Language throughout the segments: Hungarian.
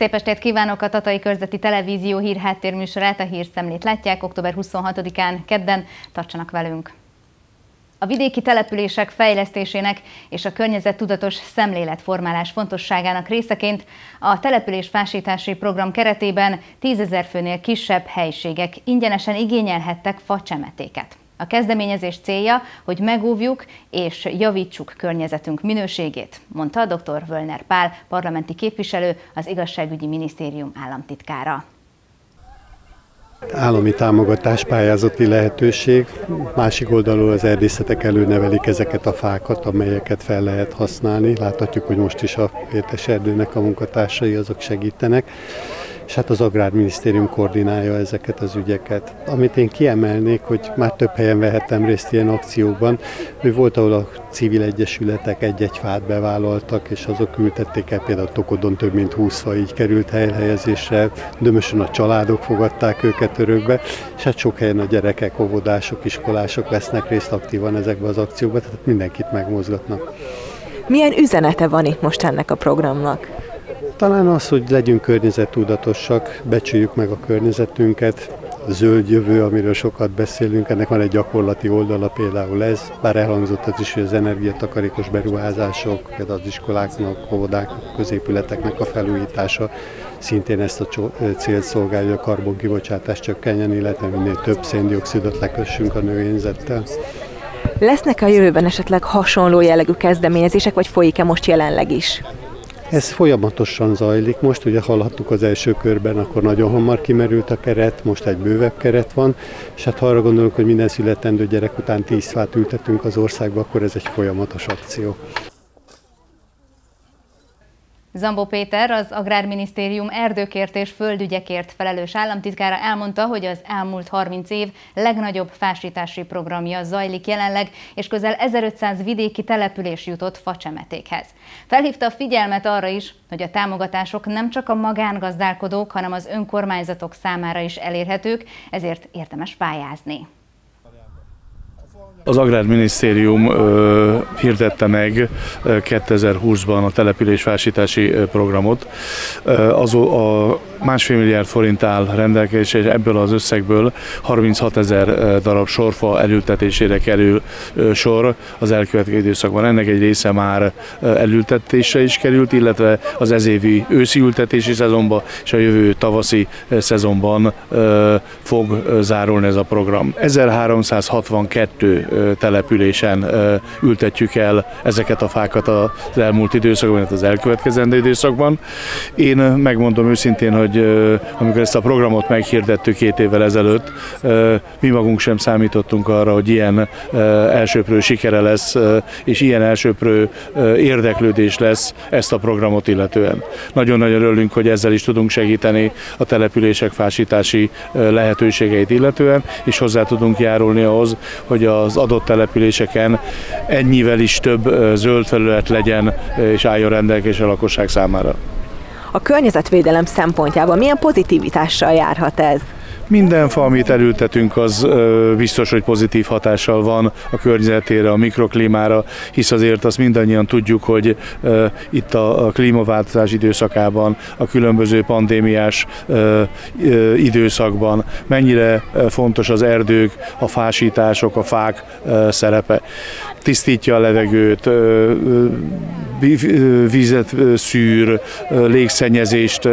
Szép estét kívánok! A Tatai Körzeti Televízió hír háttérműsorát, a hírszemlét látják október 26-án kedden. Tartsanak velünk! A vidéki települések fejlesztésének és a környezettudatos szemléletformálás fontosságának részeként a településfásítási program keretében 10 ezer főnél kisebb helységek ingyenesen igényelhettek facsemetéket. A kezdeményezés célja, hogy megóvjuk és javítsuk környezetünk minőségét, mondta dr. Völner Pál, parlamenti képviselő, az igazságügyi minisztérium államtitkára állami támogatás, pályázati lehetőség, másik oldalról az erdészetek előnevelik ezeket a fákat, amelyeket fel lehet használni. Láthatjuk, hogy most is a Értes Erdőnek a munkatársai azok segítenek és hát az Agrárminisztérium koordinálja ezeket az ügyeket. Amit én kiemelnék, hogy már több helyen vehettem részt ilyen akciókban, hogy volt, ahol a civil egyesületek egy-egy fát bevállaltak, és azok ültették el, például Tokodon több mint 20 fa így került helyhelyezésre, dömösön a családok fogadták őket örökbe, és hát sok helyen a gyerekek, óvodások, iskolások vesznek részt aktívan ezekbe az akciókba, tehát mindenkit megmozgatnak. Milyen üzenete van itt most ennek a programnak? Talán az, hogy legyünk környezettudatosak, becsüljük meg a környezetünket, zöld jövő, amiről sokat beszélünk, ennek van egy gyakorlati oldala például ez, bár elhangzott az is, hogy az energiatakarékos beruházások, például az iskoláknak, óvodáknak, középületeknek a felújítása szintén ezt a célt szolgálja, a karbonkibocsátás csökkenjen, illetve minél több széndiokszidot lekössünk a növényzettel. Lesznek a jövőben esetleg hasonló jellegű kezdeményezések, vagy folyik-e most jelenleg is? Ez folyamatosan zajlik. Most ugye hallhattuk az első körben, akkor nagyon hamar kimerült a keret, most egy bővebb keret van, és hát ha arra gondolok, hogy minden születendő gyerek után tíz fát ültetünk az országba, akkor ez egy folyamatos akció. Zambó Péter, az Agrárminisztérium erdőkért és földügyekért felelős államtitkára elmondta, hogy az elmúlt 30 év legnagyobb fásítási programja zajlik jelenleg, és közel 1500 vidéki település jutott facsemetékhez. Felhívta a figyelmet arra is, hogy a támogatások nem csak a magángazdálkodók, hanem az önkormányzatok számára is elérhetők, ezért érdemes pályázni. Az Agrárminisztérium ö, hirdette meg 2020-ban a településfásítási programot. Az a másfél milliárd forint áll rendelkezésre, és ebből az összegből 36 ezer darab sorfa elültetésére kerül sor az elkövetkező időszakban. Ennek egy része már elültetésre is került, illetve az ezévi őszi ültetési szezonban és a jövő tavaszi szezonban fog zárulni ez a program. 1362 településen ültetjük el ezeket a fákat az elmúlt időszakban, az elkövetkezendő időszakban. Én megmondom őszintén, hogy amikor ezt a programot meghirdettük két évvel ezelőtt, mi magunk sem számítottunk arra, hogy ilyen elsőprő sikere lesz, és ilyen elsőprő érdeklődés lesz ezt a programot illetően. Nagyon-nagyon örülünk, hogy ezzel is tudunk segíteni a települések fásítási lehetőségeit illetően, és hozzá tudunk járulni ahhoz, hogy az adott településeken ennyivel is több zöld felület legyen és álljon rendelkezésre a lakosság számára. A környezetvédelem szempontjából milyen pozitivitással járhat ez? Minden fa, amit elültetünk, az biztos, hogy pozitív hatással van a környezetére, a mikroklímára, hisz azért azt mindannyian tudjuk, hogy itt a klímaváltozás időszakában, a különböző pandémiás időszakban mennyire fontos az erdők, a fásítások, a fák szerepe. Tisztítja a levegőt, vizet szűr, légszennyezést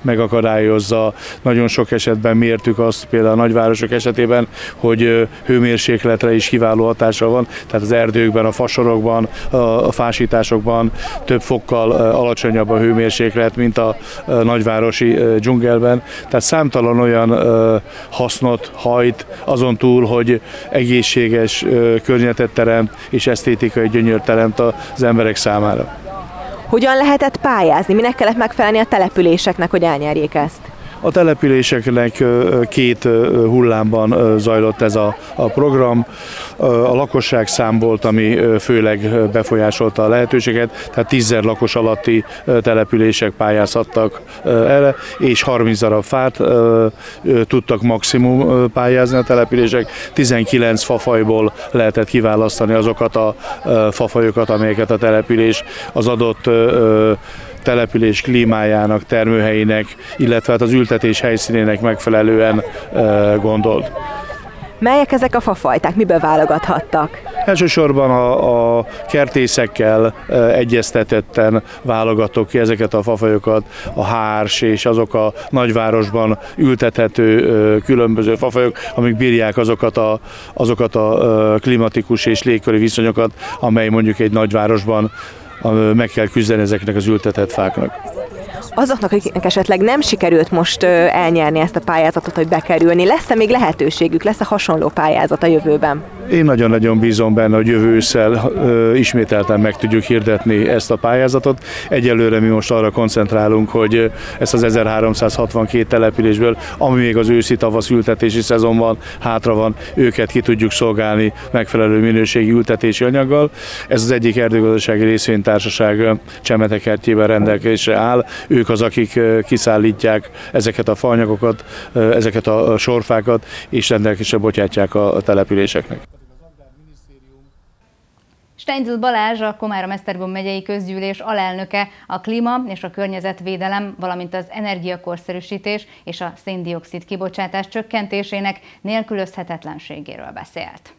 megakadályozza, nagyon sok esetben mér mértük azt például a nagyvárosok esetében, hogy hőmérsékletre is kiváló hatása van, tehát az erdőkben, a fasorokban, a fásításokban több fokkal alacsonyabb a hőmérséklet, mint a nagyvárosi dzsungelben. Tehát számtalan olyan hasznot hajt azon túl, hogy egészséges környezetet teremt és esztétikai gyönyört teremt az emberek számára. Hogyan lehetett pályázni? Minek kellett megfelelni a településeknek, hogy elnyerjék ezt? A településeknek két hullámban zajlott ez a, a program. A lakosság szám volt, ami főleg befolyásolta a lehetőséget, tehát 10 lakos alatti települések pályázhattak erre, és 30 darab fát tudtak maximum pályázni a települések. 19 fafajból lehetett kiválasztani azokat a fafajokat, amelyeket a település az adott település klímájának, termőhelyének, illetve hát az ültetés helyszínének megfelelően gondolt. Melyek ezek a fafajták, miből válogathattak? Elsősorban a, a kertészekkel e, egyeztetetten válogatok ki ezeket a fafajokat, a hárs és azok a nagyvárosban ültethető e, különböző fafajok, amik bírják azokat a, azokat a e, klimatikus és légköri viszonyokat, amely mondjuk egy nagyvárosban meg kell küzdeni ezeknek az ültetett fáknak azoknak, akiknek esetleg nem sikerült most elnyerni ezt a pályázatot, hogy bekerülni, lesz-e még lehetőségük, lesz-e hasonló pályázat a jövőben? Én nagyon-nagyon bízom benne, hogy jövő ősszel ismételten meg tudjuk hirdetni ezt a pályázatot. Egyelőre mi most arra koncentrálunk, hogy ezt az 1362 településből, ami még az őszi tavasz ültetési szezonban hátra van, őket ki tudjuk szolgálni megfelelő minőségi ültetési anyaggal. Ez az egyik erdőgazdasági részvénytársaság Csemetekertjében rendelkezésre áll. Ők az, akik kiszállítják ezeket a faanyagokat, ezeket a sorfákat, és rendelkezésre bocsátják a településeknek. Steinzl Balázs, a Komárom-Esztergom megyei közgyűlés alelnöke a klíma és a környezetvédelem, valamint az energiakorszerűsítés és a széndiokszid kibocsátás csökkentésének nélkülözhetetlenségéről beszélt.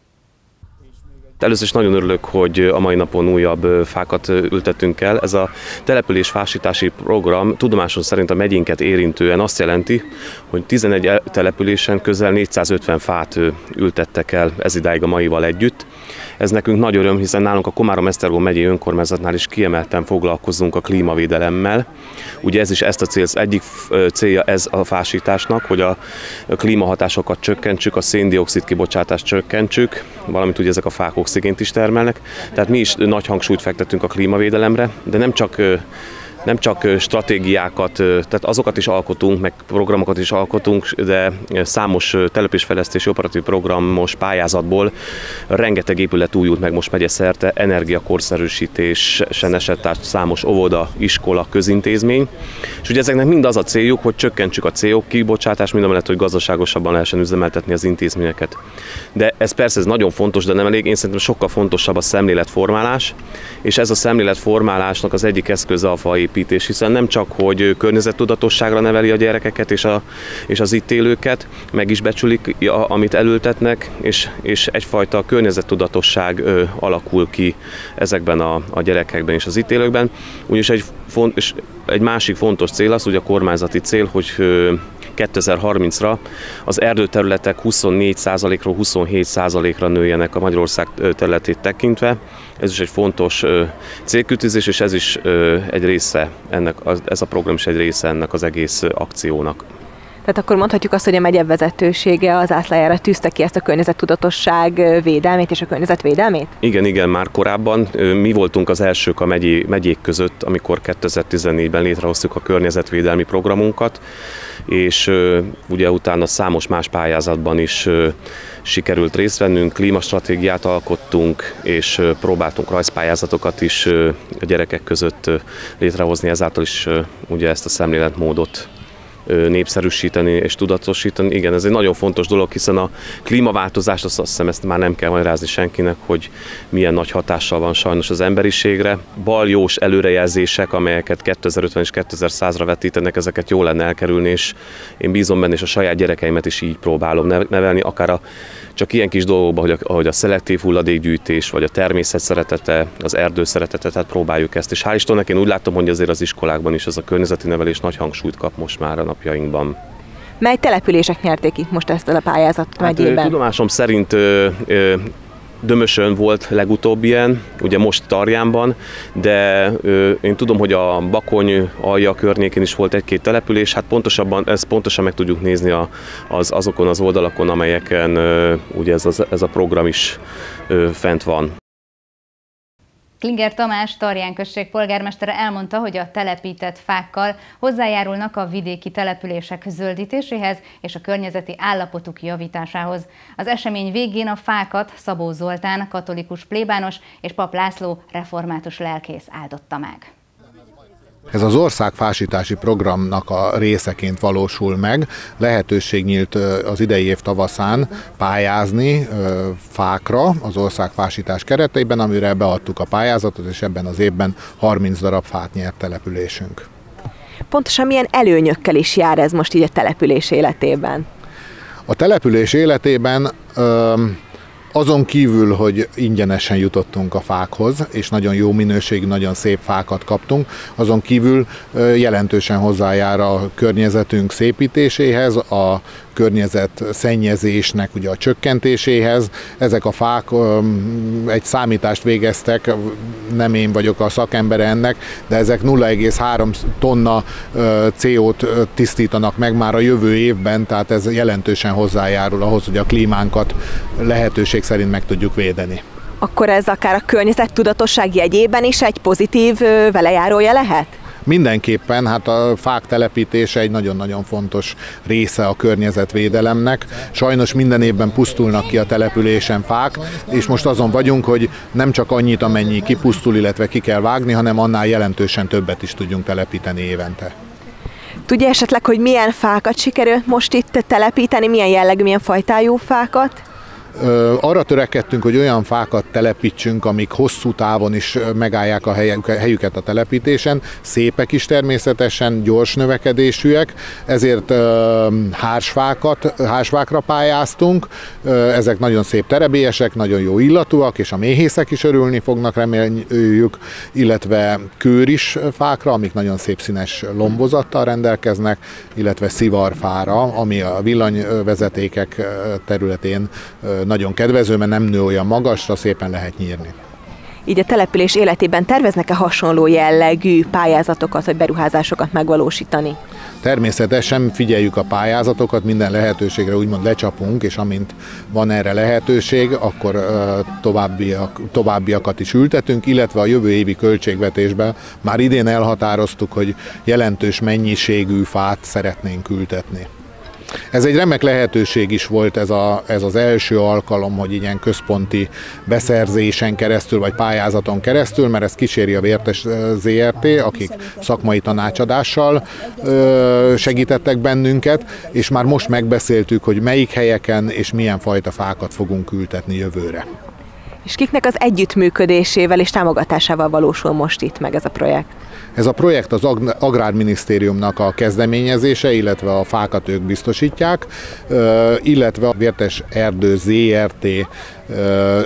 Először is nagyon örülök, hogy a mai napon újabb fákat ültettünk el. Ez a település fásítási program tudomásom szerint a megyénket érintően azt jelenti, hogy 11 településen közel 450 fát ültettek el ez idáig a maival együtt. Ez nekünk nagy öröm, hiszen nálunk a Komárom-Esztergom megyei önkormányzatnál is kiemelten foglalkozunk a klímavédelemmel. Ugye ez is ezt a cél, egyik célja ez a fásításnak, hogy a klímahatásokat csökkentsük, a széndiokszid kibocsátást csökkentsük, valamint ugye ezek a fák oxigént is termelnek. Tehát mi is nagy hangsúlyt fektetünk a klímavédelemre, de nem csak nem csak stratégiákat, tehát azokat is alkotunk, meg programokat is alkotunk, de számos telepésfejlesztési operatív programos pályázatból rengeteg épület újult meg most megye szerte, energiakorszerűsítésen esett át számos óvoda, iskola, közintézmény. És ugye ezeknek mind az a céljuk, hogy csökkentsük a CO kibocsátás, mind mellett, hogy gazdaságosabban lehessen üzemeltetni az intézményeket. De ez persze ez nagyon fontos, de nem elég. Én szerintem sokkal fontosabb a szemléletformálás, és ez a szemléletformálásnak az egyik eszköze a fai építés, hiszen nem csak, hogy környezettudatosságra neveli a gyerekeket és, a, és az itt élőket, meg is becsülik, amit elültetnek, és, és egyfajta környezettudatosság ö, alakul ki ezekben a, a gyerekekben és az itt élőkben. Úgyis egy, font, és egy másik fontos cél az, hogy a kormányzati cél, hogy ö, 2030-ra az erdőterületek 24%-ról 27%-ra nőjenek a Magyarország területét tekintve. Ez is egy fontos célkütőzés, és ez is egy része ennek, ez a program is egy része ennek az egész akciónak. Tehát akkor mondhatjuk azt, hogy a megye vezetősége az átlájára tűzte ki ezt a környezettudatosság védelmét és a környezetvédelmét? Igen, igen, már korábban mi voltunk az elsők a megyé, megyék között, amikor 2014-ben létrehoztuk a környezetvédelmi programunkat, és ugye utána számos más pályázatban is sikerült részt vennünk, klímastratégiát alkottunk, és próbáltunk rajzpályázatokat is a gyerekek között létrehozni, ezáltal is ugye ezt a szemléletmódot népszerűsíteni és tudatosítani. Igen, ez egy nagyon fontos dolog, hiszen a klímaváltozás, azt, hiszem ezt már nem kell magyarázni senkinek, hogy milyen nagy hatással van sajnos az emberiségre. Baljós előrejelzések, amelyeket 2050 és 2100-ra vetítenek, ezeket jó lenne elkerülni, és én bízom benne, és a saját gyerekeimet is így próbálom nevelni, akár a csak ilyen kis dolgokban, hogy a, ahogy a szelektív hulladékgyűjtés, vagy a természet szeretete, az erdő szeretete, tehát próbáljuk ezt. És hál' Istennek én úgy látom, hogy azért az iskolákban is ez a környezeti nevelés nagy hangsúlyt kap most már a napjainkban. Mely települések nyerték itt most ezt a pályázatot hát, megyében? Tudomásom szerint ö, ö, Dömösön volt legutóbb ilyen, ugye most Tarjánban, de ö, én tudom, hogy a Bakony alja környékén is volt egy-két település, hát pontosabban, ezt pontosan meg tudjuk nézni a, az, azokon az oldalakon, amelyeken ö, ugye ez, az, ez a program is ö, fent van. Klinger Tamás, Tarján község polgármestere elmondta, hogy a telepített fákkal hozzájárulnak a vidéki települések zöldítéséhez és a környezeti állapotuk javításához. Az esemény végén a fákat Szabó Zoltán, katolikus plébános és Pap László református lelkész áldotta meg. Ez az országfásítási programnak a részeként valósul meg. Lehetőség nyílt az idei év tavaszán pályázni fákra az országfásítás kereteiben, amire beadtuk a pályázatot, és ebben az évben 30 darab fát nyert településünk. Pontosan milyen előnyökkel is jár ez most így a település életében? A település életében azon kívül, hogy ingyenesen jutottunk a fákhoz, és nagyon jó minőségű, nagyon szép fákat kaptunk, azon kívül jelentősen hozzájár a környezetünk szépítéséhez, a környezet szennyezésnek ugye a csökkentéséhez. Ezek a fák egy számítást végeztek, nem én vagyok a szakember ennek, de ezek 0,3 tonna CO-t tisztítanak meg már a jövő évben, tehát ez jelentősen hozzájárul ahhoz, hogy a klímánkat lehetőség szerint meg tudjuk védeni akkor ez akár a környezet tudatosság jegyében is egy pozitív velejárója lehet? Mindenképpen hát a fák telepítése egy nagyon-nagyon fontos része a környezetvédelemnek. Sajnos minden évben pusztulnak ki a településen fák, és most azon vagyunk, hogy nem csak annyit, amennyi kipusztul, illetve ki kell vágni, hanem annál jelentősen többet is tudjunk telepíteni évente. Tudja esetleg, hogy milyen fákat sikerült most itt telepíteni, milyen jellegű, milyen fajtájú fákat? Arra törekedtünk, hogy olyan fákat telepítsünk, amik hosszú távon is megállják a helyüket a telepítésen, szépek is természetesen, gyors növekedésűek, ezért hársfákat, hársfákra pályáztunk, ezek nagyon szép terebélyesek, nagyon jó illatúak, és a méhészek is örülni fognak, reméljük, illetve kőris fákra, amik nagyon szép színes lombozattal rendelkeznek, illetve szivarfára, ami a villanyvezetékek területén nagyon kedvező, mert nem nő olyan magasra, szépen lehet nyírni. Így a település életében terveznek-e hasonló jellegű pályázatokat vagy beruházásokat megvalósítani? Természetesen figyeljük a pályázatokat, minden lehetőségre úgymond lecsapunk, és amint van erre lehetőség, akkor továbbiak, továbbiakat is ültetünk, illetve a jövő évi költségvetésben már idén elhatároztuk, hogy jelentős mennyiségű fát szeretnénk ültetni. Ez egy remek lehetőség is volt ez, a, ez az első alkalom, hogy ilyen központi beszerzésen keresztül, vagy pályázaton keresztül, mert ez kíséri a Vértes ZRT, akik szakmai tanácsadással segítettek bennünket, és már most megbeszéltük, hogy melyik helyeken és milyen fajta fákat fogunk ültetni jövőre. És kiknek az együttműködésével és támogatásával valósul most itt meg ez a projekt? Ez a projekt az Agrárminisztériumnak a kezdeményezése, illetve a fákat ők biztosítják, illetve a Vértes Erdő ZRT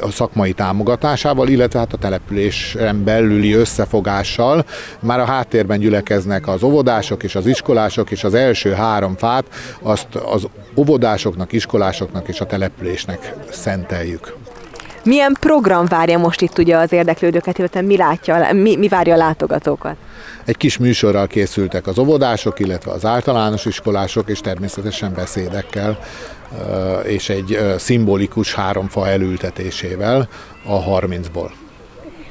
a szakmai támogatásával, illetve hát a településen belüli összefogással. Már a háttérben gyülekeznek az óvodások és az iskolások, és az első három fát azt az óvodásoknak, iskolásoknak és a településnek szenteljük. Milyen program várja most itt ugye az érdeklődőket, illetve mi, látja, mi, mi várja a látogatókat? Egy kis műsorral készültek az óvodások, illetve az általános iskolások, és természetesen beszédekkel, és egy szimbolikus háromfa elültetésével a 30-ból.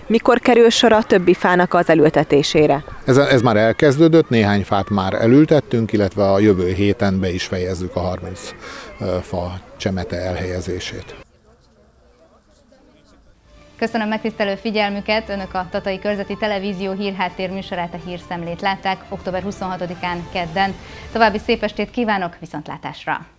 Mikor kerül sor a többi fának az elültetésére? Ez, ez már elkezdődött, néhány fát már elültettünk, illetve a jövő héten be is fejezzük a 30 fa csemete elhelyezését. Köszönöm megtisztelő figyelmüket! Önök a Tatai Körzeti Televízió hírháttér műsorát, a hírszemlét látták október 26-án kedden. További szép estét kívánok, viszontlátásra!